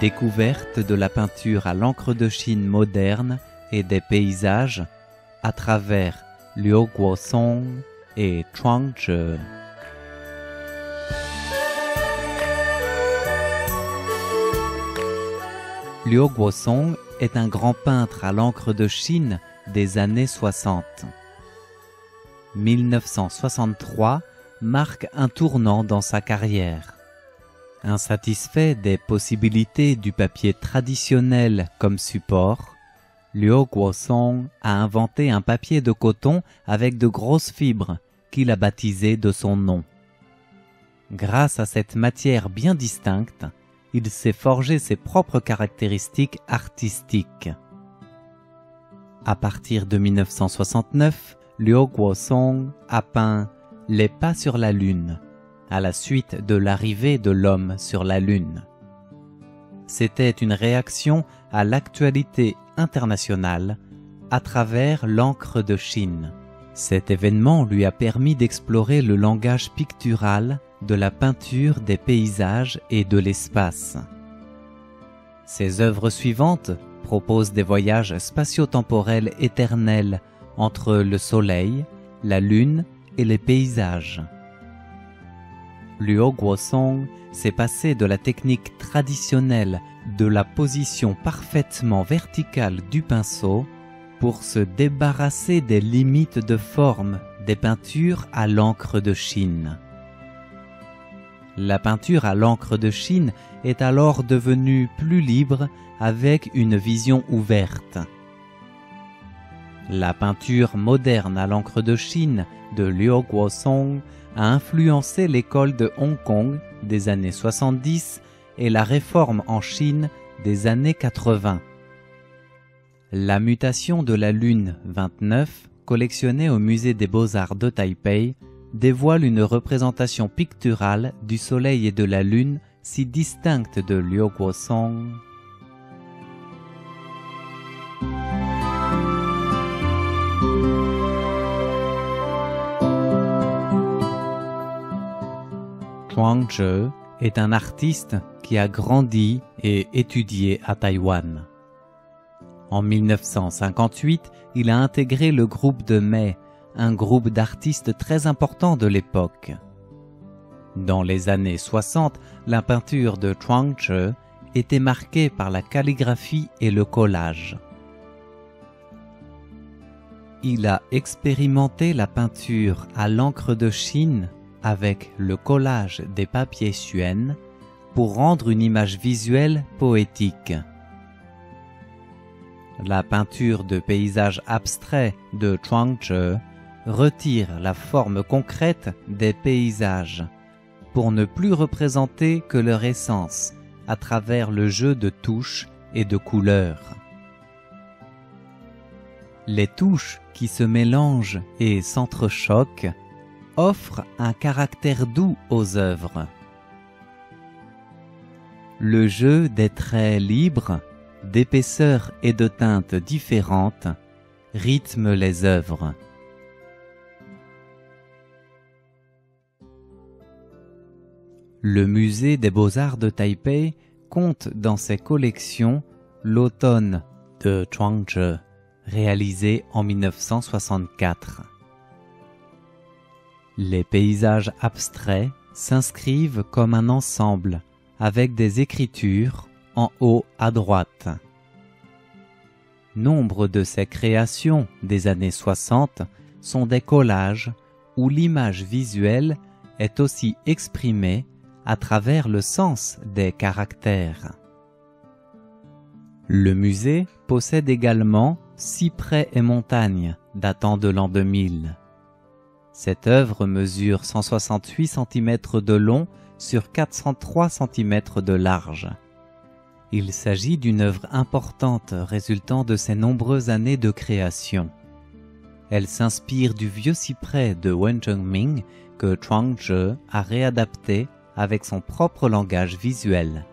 Découverte de la peinture à l'encre de Chine moderne et des paysages à travers Liu Guosong et Chuang Zhe. Liu Guosong est un grand peintre à l'encre de Chine des années 60. 1963 marque un tournant dans sa carrière. Insatisfait des possibilités du papier traditionnel comme support, Liu Guosong a inventé un papier de coton avec de grosses fibres qu'il a baptisé de son nom. Grâce à cette matière bien distincte, il s'est forgé ses propres caractéristiques artistiques. À partir de 1969, Liu Guosong a peint Les pas sur la Lune, à la suite de l'arrivée de l'homme sur la Lune. C'était une réaction à l'actualité internationale à travers l'encre de Chine. Cet événement lui a permis d'explorer le langage pictural de la peinture des paysages et de l'espace. Ses œuvres suivantes proposent des voyages spatio-temporels éternels entre le soleil, la lune et les paysages. Luo Guosong s'est passé de la technique traditionnelle de la position parfaitement verticale du pinceau pour se débarrasser des limites de forme des peintures à l'encre de Chine. La peinture à l'encre de Chine est alors devenue plus libre avec une vision ouverte. La peinture moderne à l'encre de Chine de Liu Guosong a influencé l'école de Hong Kong des années 70 et la réforme en Chine des années 80. La mutation de la Lune 29, collectionnée au musée des beaux-arts de Taipei, dévoile une représentation picturale du Soleil et de la Lune si distincte de Liu Guosong. Chuang Zhe est un artiste qui a grandi et étudié à Taïwan. En 1958, il a intégré le groupe de Mai, un groupe d'artistes très important de l'époque. Dans les années 60, la peinture de Chuang Zhe était marquée par la calligraphie et le collage. Il a expérimenté la peinture à l'encre de Chine avec le collage des papiers suènes pour rendre une image visuelle poétique. La peinture de paysages abstraits de Chuang Zhe retire la forme concrète des paysages pour ne plus représenter que leur essence à travers le jeu de touches et de couleurs. Les touches qui se mélangent et s'entrechoquent offrent un caractère doux aux œuvres. Le jeu des traits libres, d'épaisseur et de teintes différentes rythme les œuvres. Le musée des beaux-arts de Taipei compte dans ses collections l'automne de Chuangzhe, réalisé en 1964. Les paysages abstraits s'inscrivent comme un ensemble avec des écritures en haut à droite. Nombre de ces créations des années 60 sont des collages où l'image visuelle est aussi exprimée à travers le sens des caractères. Le musée possède également Cyprès et montagnes datant de l'an 2000. Cette œuvre mesure 168 cm de long sur 403 cm de large. Il s'agit d'une œuvre importante résultant de ses nombreuses années de création. Elle s'inspire du vieux cyprès de Ming que Chuang Zhe a réadapté avec son propre langage visuel.